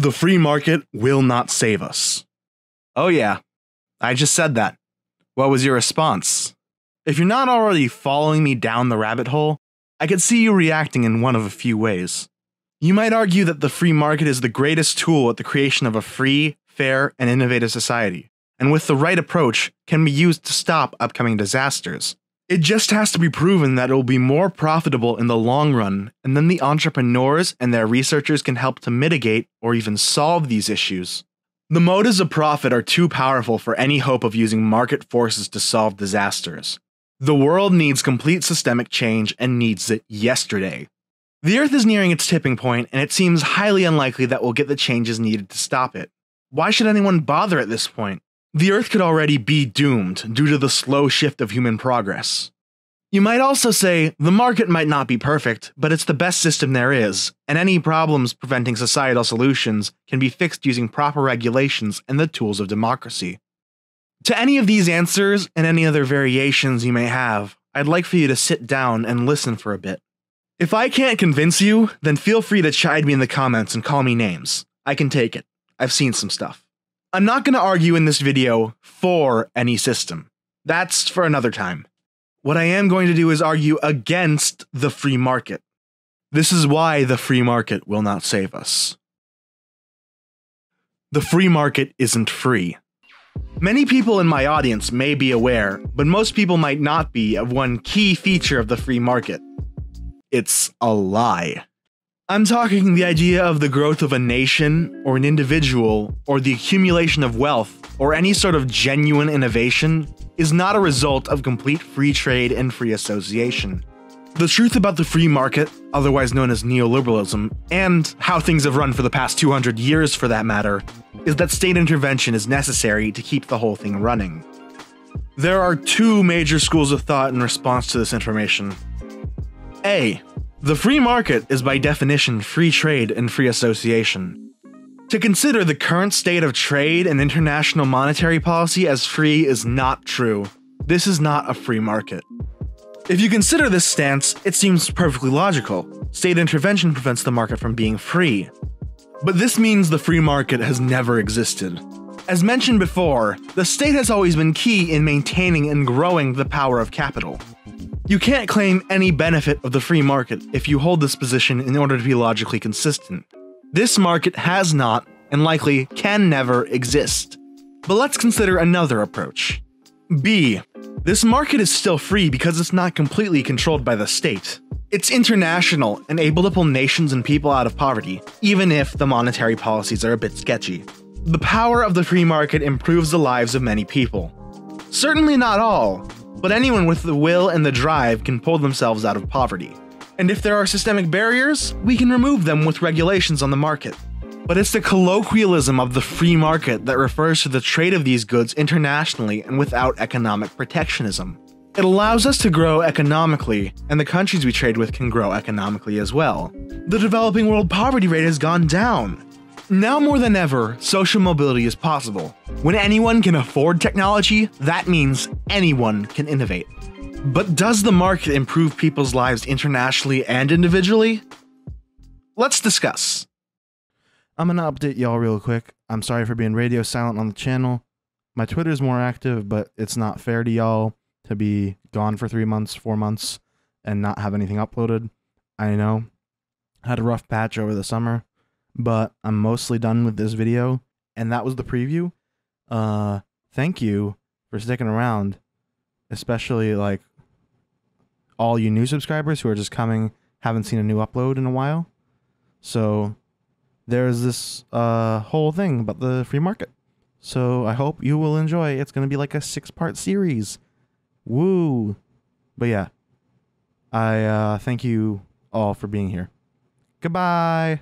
The free market will not save us. Oh, yeah. I just said that. What was your response? If you're not already following me down the rabbit hole, I could see you reacting in one of a few ways. You might argue that the free market is the greatest tool at the creation of a free, fair, and innovative society, and with the right approach, can be used to stop upcoming disasters. It just has to be proven that it will be more profitable in the long run, and then the entrepreneurs and their researchers can help to mitigate or even solve these issues. The motives of profit are too powerful for any hope of using market forces to solve disasters. The world needs complete systemic change and needs it yesterday. The Earth is nearing its tipping point, and it seems highly unlikely that we'll get the changes needed to stop it. Why should anyone bother at this point? The Earth could already be doomed due to the slow shift of human progress. You might also say the market might not be perfect, but it's the best system there is, and any problems preventing societal solutions can be fixed using proper regulations and the tools of democracy. To any of these answers and any other variations you may have, I'd like for you to sit down and listen for a bit. If I can't convince you, then feel free to chide me in the comments and call me names. I can take it. I've seen some stuff. I'm not going to argue in this video for any system. That's for another time. What I am going to do is argue against the free market. This is why the free market will not save us. The free market isn't free. Many people in my audience may be aware, but most people might not be, of one key feature of the free market it's a lie. I'm talking the idea of the growth of a nation, or an individual, or the accumulation of wealth, or any sort of genuine innovation, is not a result of complete free trade and free association. The truth about the free market, otherwise known as neoliberalism, and how things have run for the past 200 years for that matter, is that state intervention is necessary to keep the whole thing running. There are two major schools of thought in response to this information. A. The free market is by definition free trade and free association. To consider the current state of trade and international monetary policy as free is not true. This is not a free market. If you consider this stance, it seems perfectly logical. State intervention prevents the market from being free. But this means the free market has never existed. As mentioned before, the state has always been key in maintaining and growing the power of capital. You can't claim any benefit of the free market if you hold this position in order to be logically consistent. This market has not, and likely can never, exist. But let's consider another approach. B. This market is still free because it's not completely controlled by the state. It's international and able to pull nations and people out of poverty, even if the monetary policies are a bit sketchy. The power of the free market improves the lives of many people. Certainly not all, but anyone with the will and the drive can pull themselves out of poverty. And if there are systemic barriers, we can remove them with regulations on the market. But it's the colloquialism of the free market that refers to the trade of these goods internationally and without economic protectionism. It allows us to grow economically, and the countries we trade with can grow economically as well. The developing world poverty rate has gone down, now more than ever, social mobility is possible. When anyone can afford technology, that means anyone can innovate. But does the market improve people's lives internationally and individually? Let's discuss. I'm gonna update y'all real quick. I'm sorry for being radio silent on the channel. My Twitter is more active, but it's not fair to y'all to be gone for three months, four months, and not have anything uploaded. I know. I had a rough patch over the summer but I'm mostly done with this video. And that was the preview. Uh, thank you for sticking around, especially like all you new subscribers who are just coming, haven't seen a new upload in a while. So there's this uh, whole thing about the free market. So I hope you will enjoy. It's going to be like a six part series. Woo. But yeah, I uh, thank you all for being here. Goodbye.